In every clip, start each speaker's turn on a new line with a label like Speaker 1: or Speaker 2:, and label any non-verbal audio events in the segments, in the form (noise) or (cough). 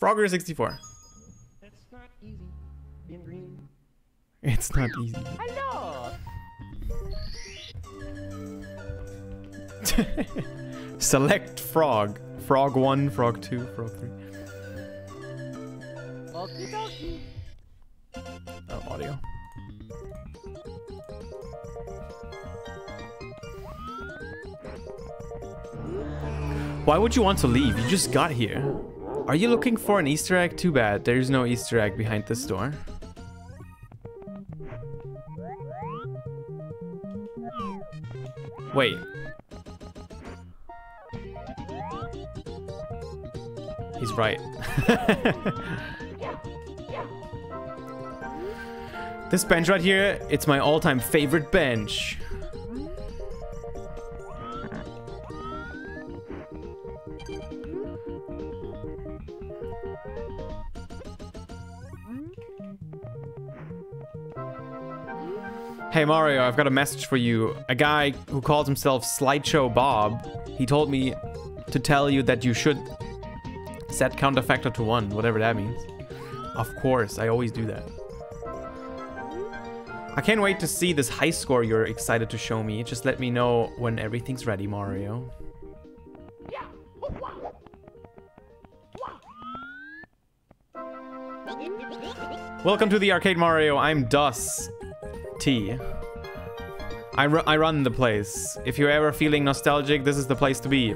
Speaker 1: Frogger64.
Speaker 2: It's not easy being green.
Speaker 1: It's not easy.
Speaker 2: Hello. (laughs)
Speaker 1: Select frog. Frog 1, frog 2, frog 3.
Speaker 2: Okie dokie.
Speaker 1: Oh, audio. Why would you want to leave? You just got here. Are you looking for an Easter egg? Too bad. There's no Easter egg behind this door. Wait. He's right. (laughs) this bench right here, it's my all-time favorite bench. Hey Mario, I've got a message for you. A guy who calls himself Slideshow Bob, he told me to tell you that you should set counterfactor to one, whatever that means. Of course, I always do that. I can't wait to see this high score you're excited to show me. Just let me know when everything's ready, Mario. Welcome to the Arcade Mario. I'm Dus T. I, ru I run the place. If you're ever feeling nostalgic, this is the place to be.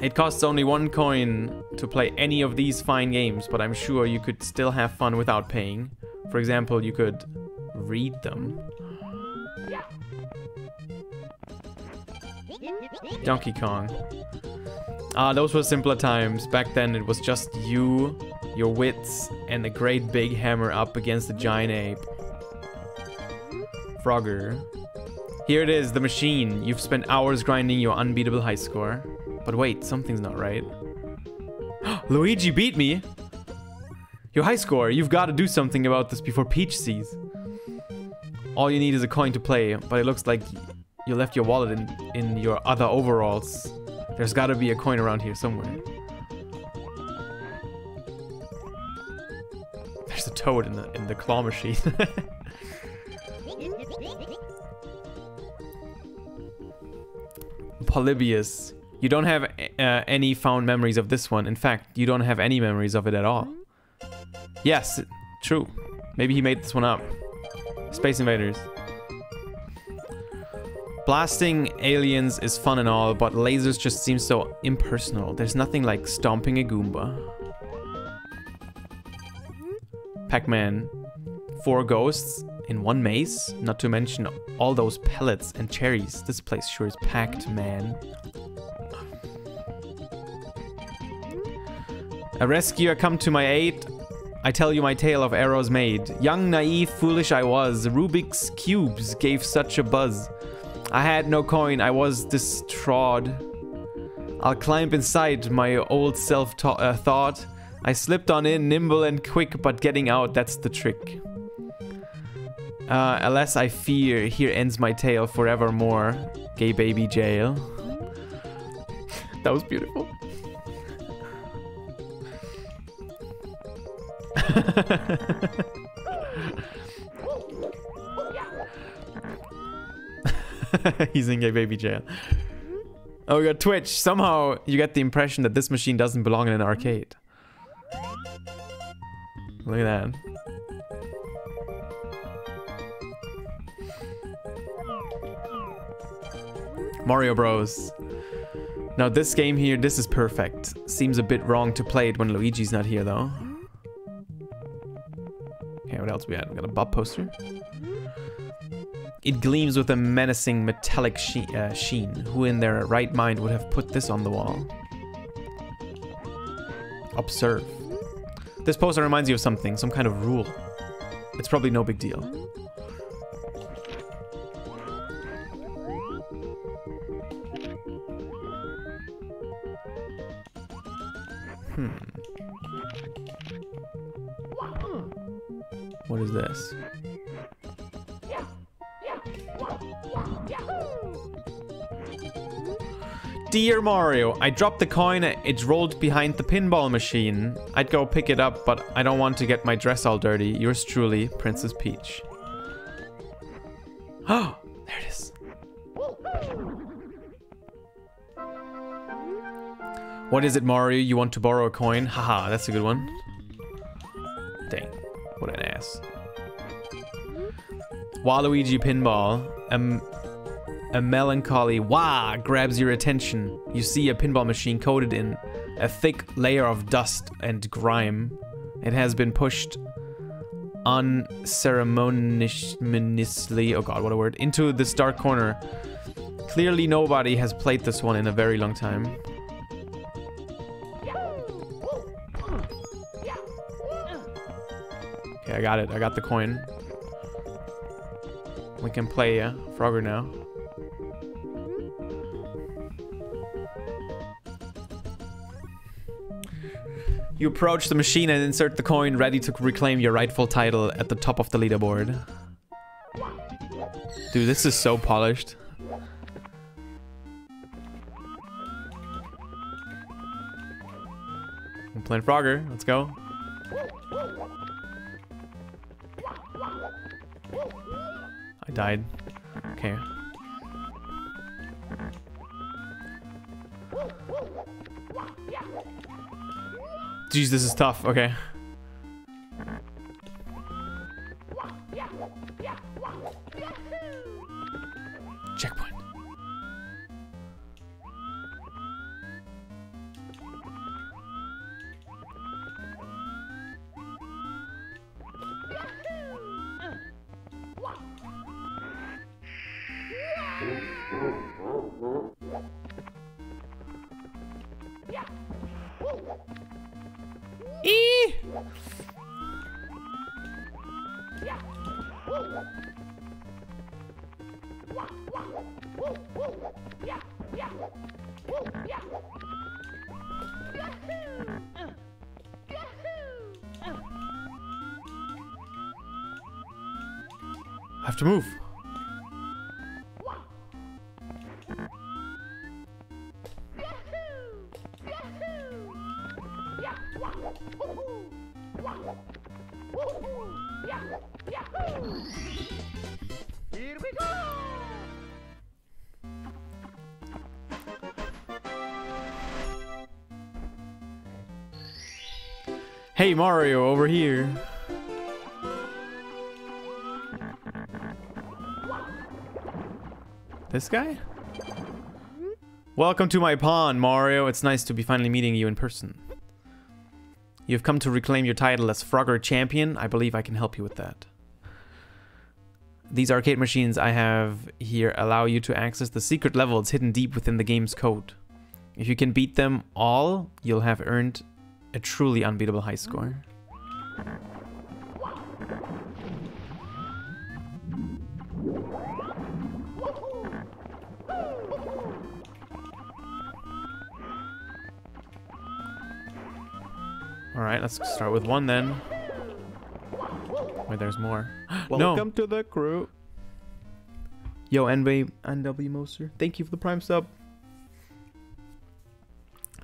Speaker 1: It costs only one coin to play any of these fine games, but I'm sure you could still have fun without paying. For example, you could read them. Donkey Kong. Ah, those were simpler times. Back then it was just you, your wits, and a great big hammer up against a giant ape. Frogger. Here it is, the machine. You've spent hours grinding your unbeatable high score. But wait, something's not right. (gasps) Luigi beat me! Your high score, you've got to do something about this before Peach sees. All you need is a coin to play, but it looks like you left your wallet in, in your other overalls. There's got to be a coin around here somewhere. There's a toad in the in the claw machine. (laughs) Polybius. You don't have uh, any found memories of this one. In fact, you don't have any memories of it at all. Yes, true. Maybe he made this one up. Space Invaders. Blasting aliens is fun and all, but lasers just seem so impersonal. There's nothing like stomping a Goomba. Pac-Man. Four ghosts in one maze? Not to mention all those pellets and cherries. This place sure is packed, man. A rescuer come to my aid. I tell you my tale of arrows made. Young, naive, foolish I was. Rubik's cubes gave such a buzz. I had no coin, I was distraught. I'll climb inside, my old self uh, thought. I slipped on in, nimble and quick, but getting out, that's the trick. Uh, alas, I fear, here ends my tale forevermore. Gay baby jail. that was beautiful. (laughs) He's in gay baby jail. Oh, we got Twitch. Somehow you get the impression that this machine doesn't belong in an arcade. Look at that. Mario Bros. Now this game here, this is perfect. Seems a bit wrong to play it when Luigi's not here though. Okay, what else we had? We got a Bob poster. It gleams with a menacing metallic she uh, sheen. Who in their right mind would have put this on the wall? Observe. This poster reminds you of something, some kind of rule. It's probably no big deal. Is this? Dear Mario, I dropped the coin, It's rolled behind the pinball machine. I'd go pick it up, but I don't want to get my dress all dirty. Yours truly, Princess Peach. Oh, (gasps) there it is. What is it, Mario? You want to borrow a coin? Haha, that's a good one. Dang, what an ass. Waluigi Pinball. Um, a melancholy wah grabs your attention. You see a pinball machine coated in a thick layer of dust and grime. It has been pushed unceremoniously, oh god, what a word, into this dark corner. Clearly nobody has played this one in a very long time. Okay, I got it. I got the coin. We can play uh, Frogger now. You approach the machine and insert the coin ready to reclaim your rightful title at the top of the leaderboard. Dude, this is so polished. I'm playing Frogger. Let's go. Died. Okay. Jeez, this is tough. Okay. I have to move.
Speaker 2: Here we go!
Speaker 1: Hey Mario, over here. This guy? Welcome to my pond, Mario. It's nice to be finally meeting you in person. You've come to reclaim your title as Frogger Champion. I believe I can help you with that. These arcade machines I have here allow you to access the secret levels hidden deep within the game's code. If you can beat them all, you'll have earned a truly unbeatable high score. Alright, let's start with one then. Wait, there's more. (gasps) no!
Speaker 3: Welcome to the crew.
Speaker 1: Yo, NW, NW Moser, thank you for the prime sub.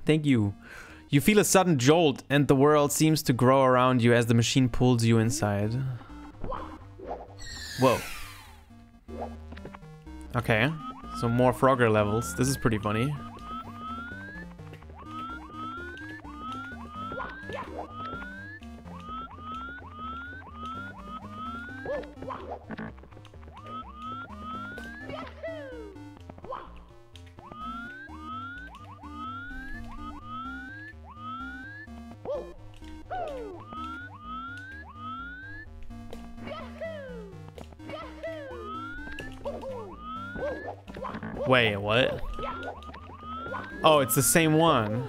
Speaker 1: Thank you. You feel a sudden jolt, and the world seems to grow around you as the machine pulls you inside. Whoa. Okay, so more Frogger levels. This is pretty funny. Wait, what? Oh, it's the same one.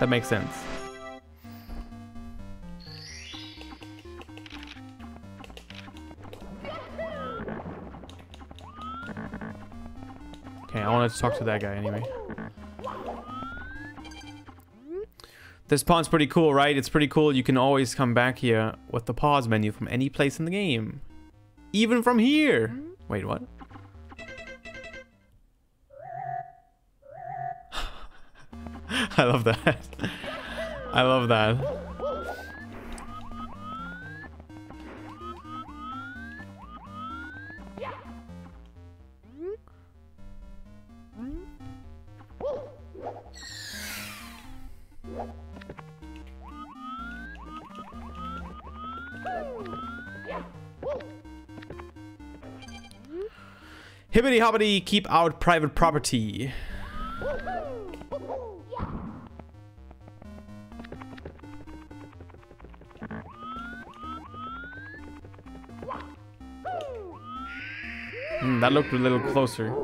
Speaker 1: That makes sense. Okay, I wanted to talk to that guy anyway. This pawn's pretty cool, right? It's pretty cool. You can always come back here with the pause menu from any place in the game. Even from here. Wait, what? (laughs) I love that. (laughs) I love that. Hibbity hobbity, keep out private property. Hmm, that looked a little closer.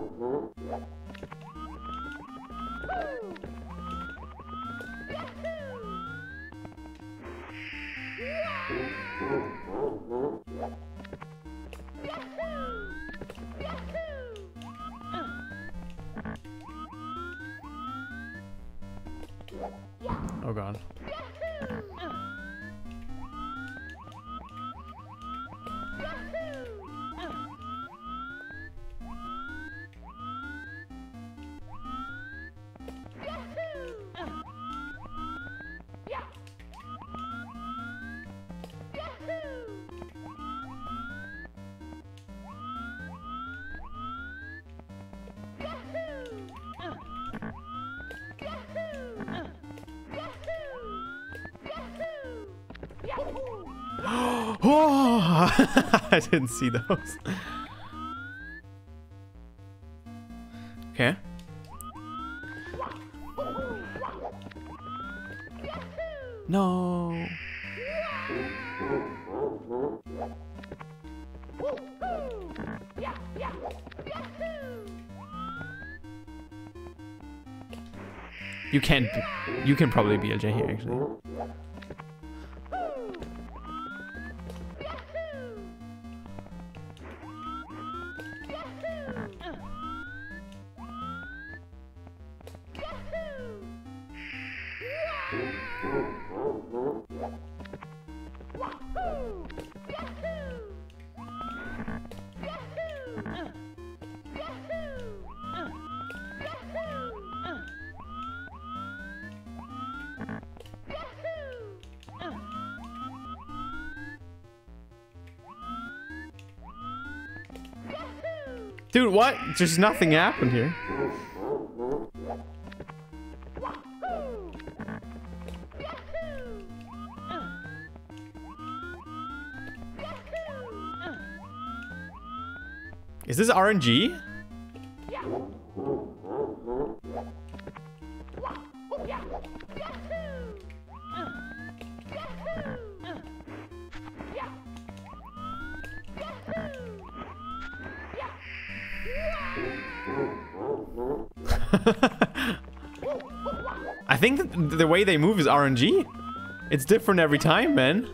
Speaker 1: Oh, (laughs) I didn't see those. Okay. No. You can you can probably be a J here actually. Dude, what? Just nothing happened here. Is this RNG? Way they move is RNG. It's different every time, man.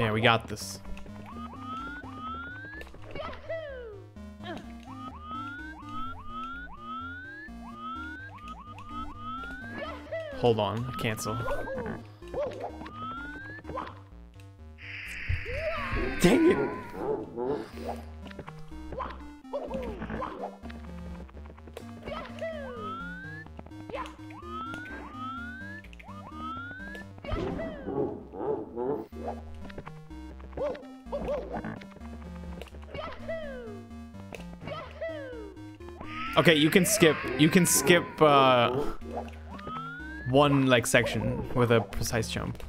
Speaker 1: Okay, we got this. Hold on, cancel. Dang it! Okay, you can skip. You can skip uh, one like section with a precise jump.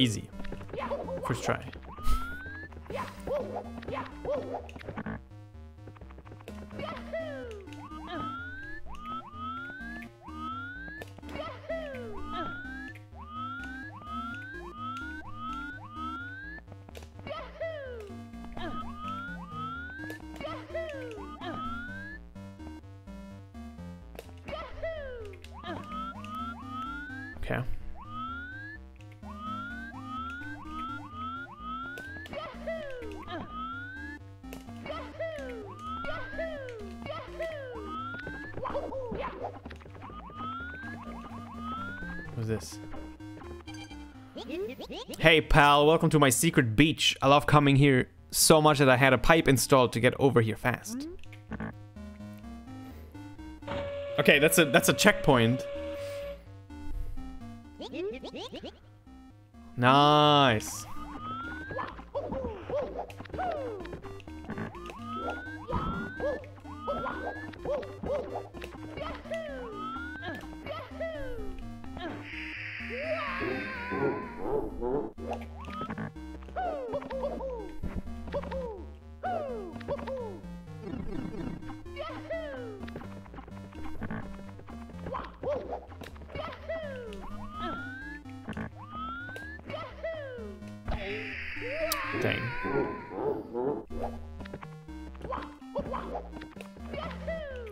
Speaker 1: Easy. First try. This? Hey pal, welcome to my secret beach. I love coming here so much that I had a pipe installed to get over here fast. Okay, that's a that's a checkpoint. Nice.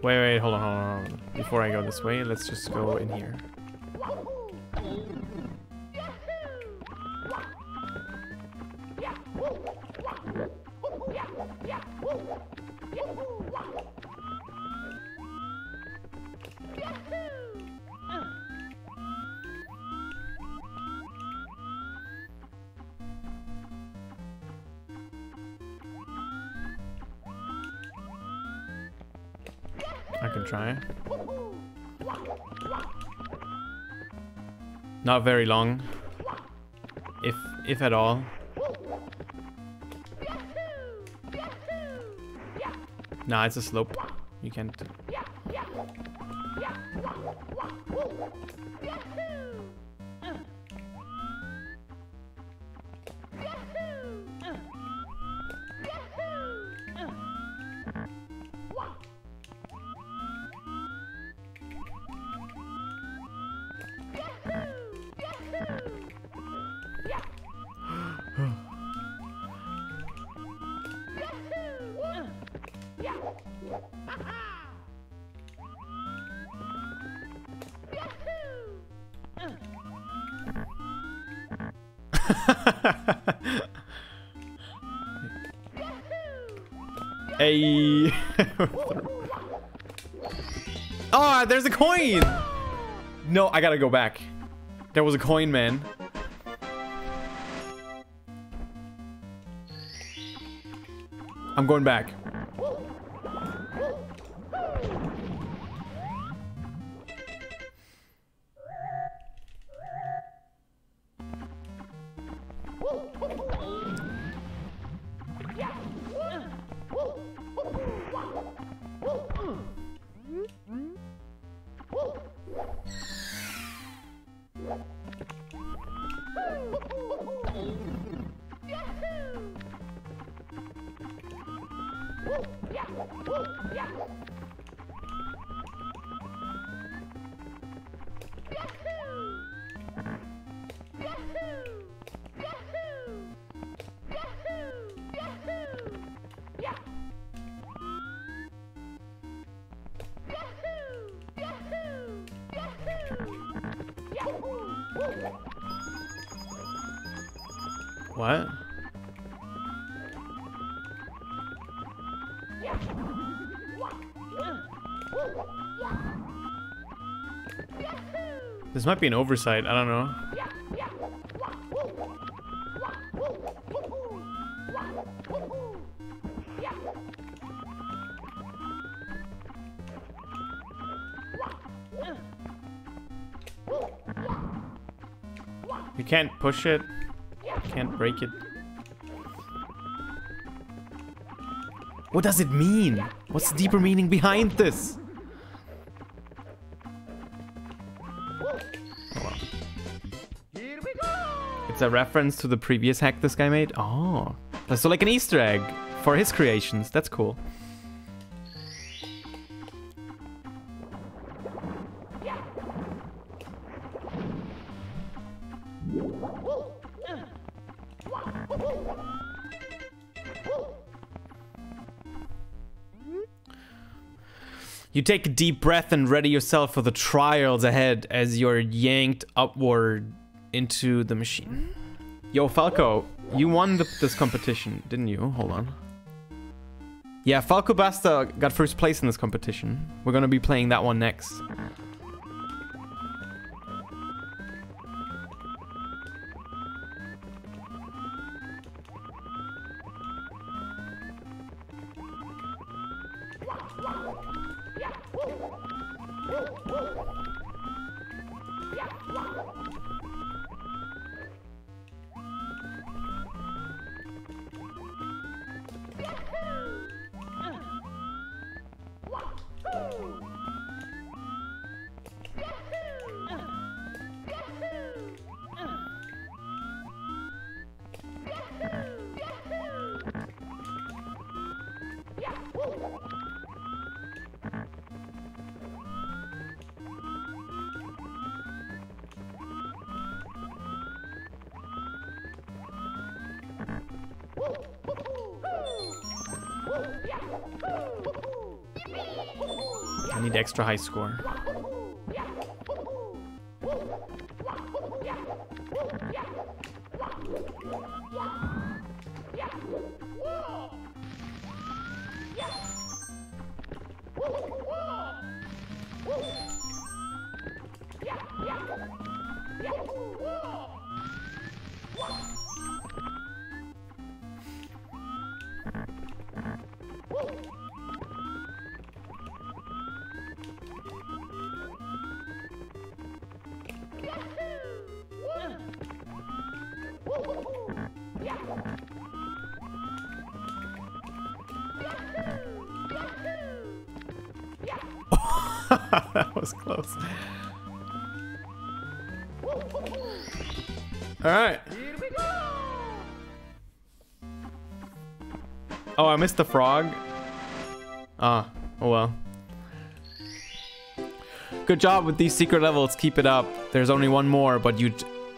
Speaker 1: Wait, wait, hold on, hold on, hold on. Before I go this way, let's just go in here. Very long. If if at all. Nah, it's a slope. You can't. There's a coin. No, I gotta go back. There was a coin, man. I'm going back. What? This might be an oversight, I don't know. Can't push it. Can't break it. What does it mean? What's the deeper meaning behind this? It's a reference to the previous hack this guy made. Oh, so like an Easter egg for his creations. That's cool. You take a deep breath and ready yourself for the trials ahead as you're yanked upward into the machine. Yo, Falco, you won the, this competition, didn't you? Hold on. Yeah, FalcoBuster got first place in this competition. We're gonna be playing that one next. I need extra high score. Was close. All right.
Speaker 2: Here we go!
Speaker 1: Oh, I missed the frog. Ah, oh well. Good job with these secret levels. Keep it up. There's only one more, but you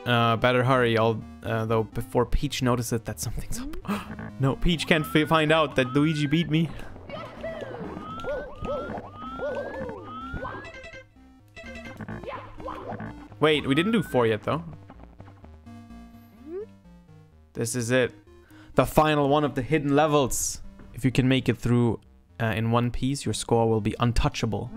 Speaker 1: uh, better hurry. I'll, uh, though before Peach notices that something's up. (gasps) no, Peach can't fi- find out that Luigi beat me. Wait, we didn't do four yet, though. This is it. The final one of the hidden levels. If you can make it through uh, in one piece, your score will be untouchable.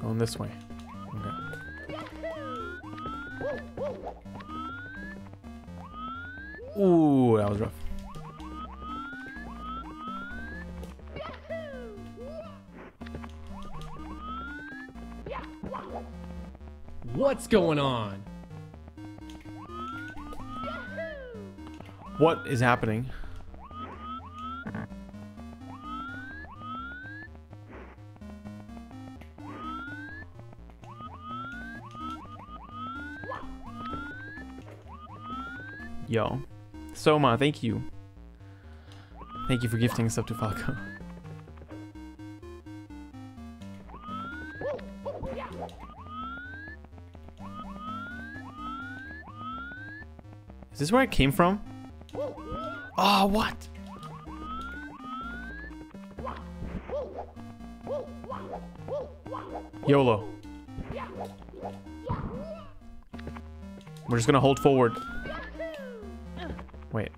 Speaker 1: Going this way. Okay. Ooh, that was rough.
Speaker 3: What's going on?
Speaker 1: What is happening? Yo. Soma, thank you. Thank you for gifting stuff to Falco. (laughs) Is this where I came from? Oh, what? YOLO. We're just gonna hold forward. Wait.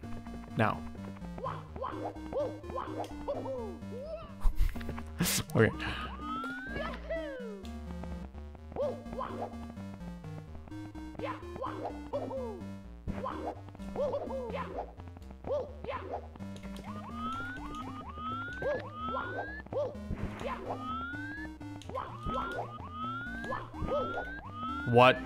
Speaker 1: Now. (laughs) okay. What?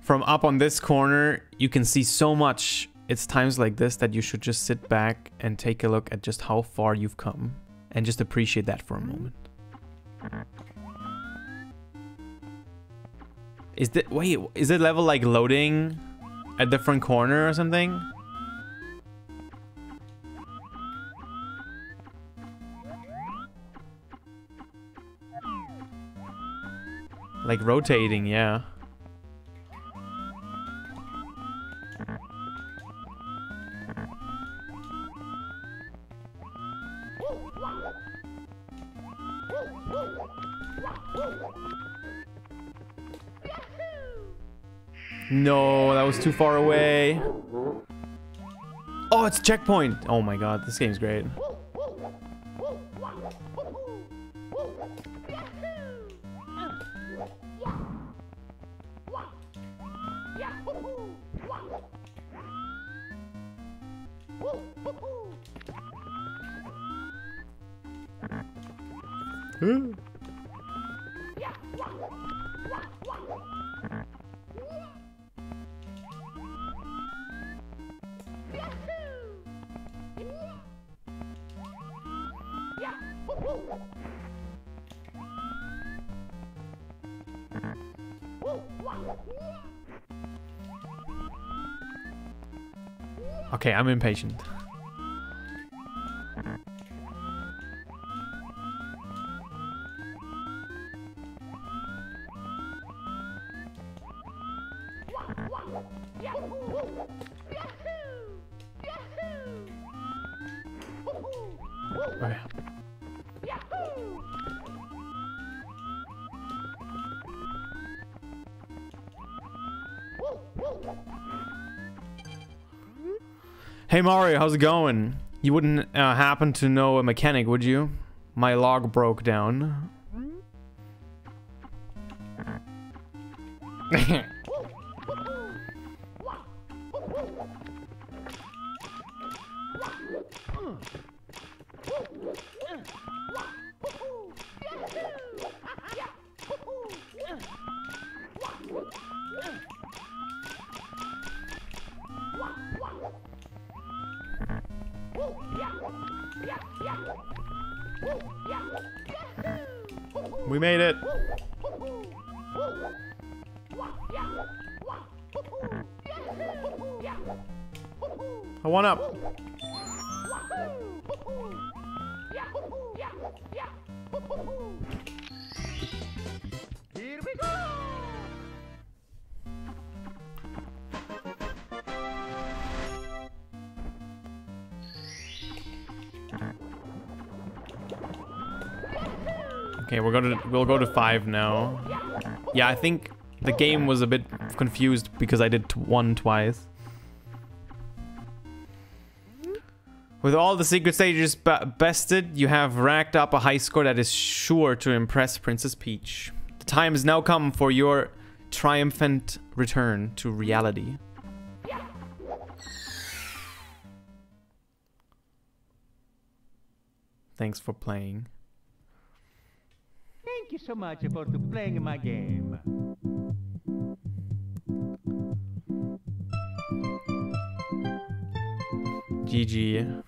Speaker 1: From up on this corner, you can see so much it's times like this that you should just sit back and take a look at just how far you've come and just appreciate that for a moment. Is the wait, is the level like loading a different corner or something? Like rotating, yeah. No, that was too far away. Oh, it's checkpoint. Oh my god, this game's great. Okay, I'm impatient. Hey Mario, how's it going? You wouldn't uh, happen to know a mechanic, would you? My log broke down. We made it. I one up. Okay, we're gonna we'll go to five now. Yeah, I think the game was a bit confused because I did one twice. With all the secret stages be- bested, you have racked up a high score that is sure to impress Princess Peach. The time has now come for your triumphant return to reality. Thanks for playing.
Speaker 2: You so much for to playing my game.
Speaker 1: GG.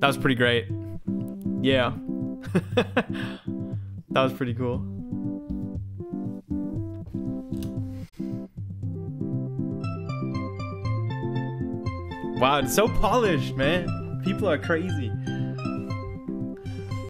Speaker 1: That was pretty great. Yeah. (laughs) that was pretty cool. Wow, it's so polished, man. People are crazy.